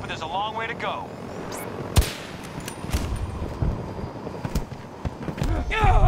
but there's a long way to go. Yeah.